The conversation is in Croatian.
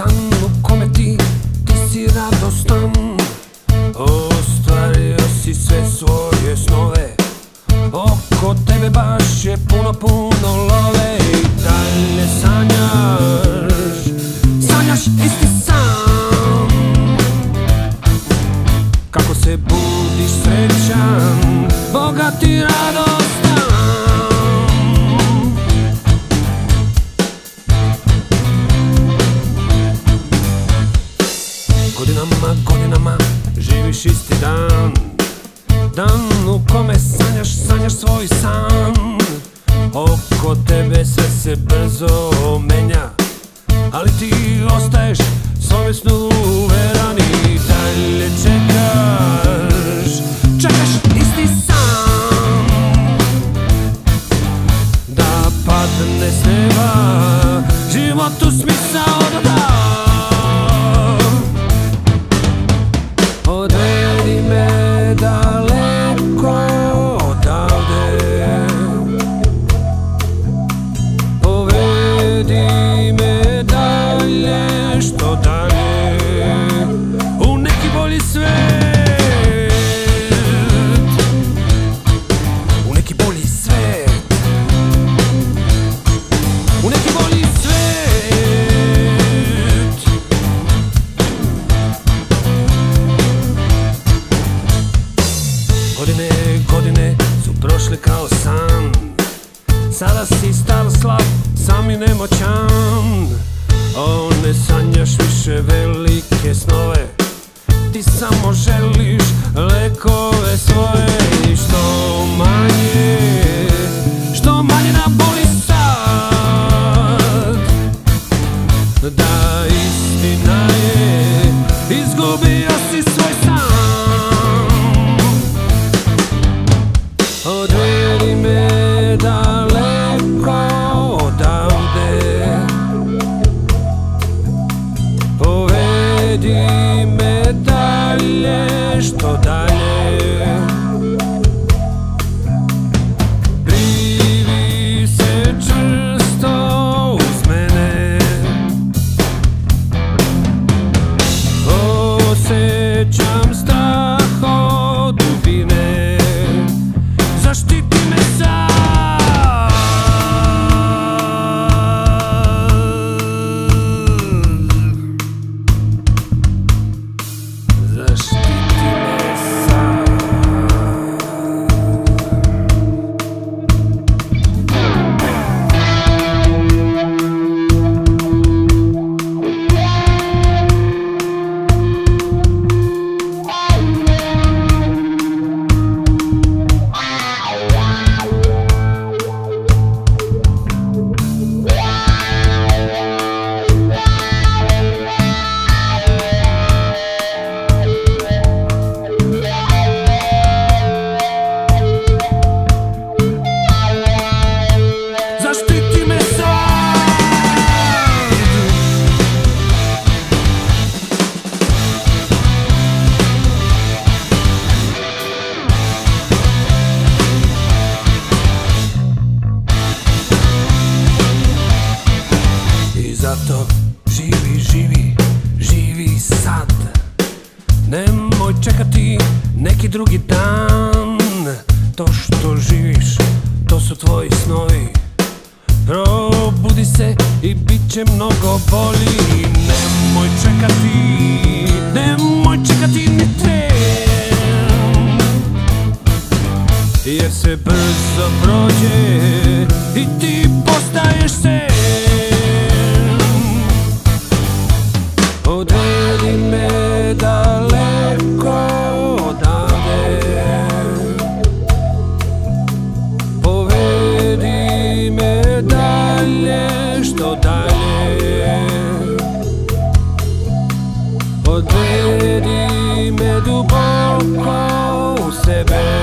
sa mnom kome ti, ti si radostan. Ostvario si sve svoje snove Oko tebe baš je puno, puno love. Kome sanjaš, sanjaš svoj san. Oko tebe sve se brzo menja Ali ti ostaješ svome snu uveran svet. U neki bolji svet. U neki bolji svet. Godine, godine su prošle kao san. Sada si star slab, sam i nemoćan. O, ne sanjaš više velike snove Ti samo želiš lekove svoje I što manje, što manje nam boli sad Da istina je, zato živi, živi, živi sad. Nemoj čekati neki drugi dan. To što živiš, to su tvoji snovi. Probudi se i bit će mnogo bolji. Nemoj čekati, nemoj čekati ni tren. Jer se brzo prođe i ti postaješ sen Odvedi me daleko odavde. Povedi me dalje što dalje. Odvedi me duboko u sebe